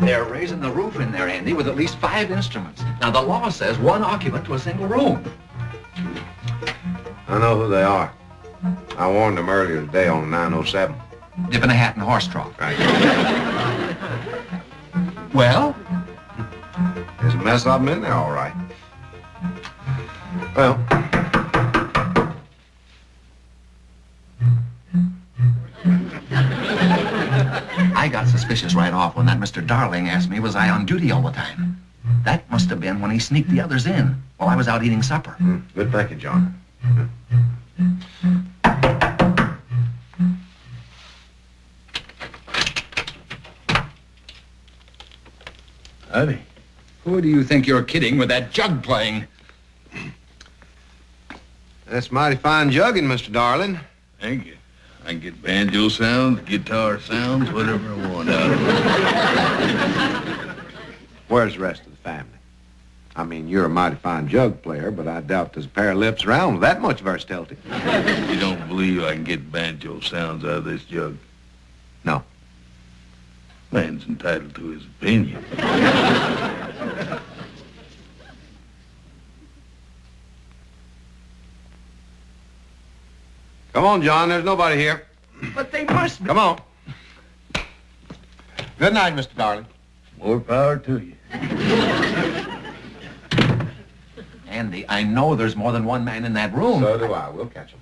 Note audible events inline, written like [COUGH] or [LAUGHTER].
They're raising the roof in there, Andy, with at least five instruments. Now, the law says one occupant to a single room. I know who they are. I warned them earlier today on the 907. Dipping a hat in a horse trough. Right. Well, There's a mess of them in there, all right. Well, got suspicious right off when that Mr. Darling asked me was I on duty all the time. That must have been when he sneaked the others in while I was out eating supper. hmm, good thinking, John. Howdy. Who do you think you're kidding with that jug playing? That's mighty fine jugging, Mr. Darling. Thank you. I can get banjo sounds, guitar sounds, whatever I want out of it. [LAUGHS] Where's the rest of the family? I mean, you're a mighty fine jug player, but I doubt there's a pair of lips around with that much versatility. [LAUGHS] You don't believe I can get banjo sounds out of this jug? No. Man's entitled to his opinion. [LAUGHS] Come on, John. There's nobody here. But they must be. Come on. Good night, Mr. Darling. More power to you. Andy, I know there's more than one man in that room. So do I. We'll catch 'em.